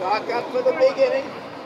Stock up for the beginning.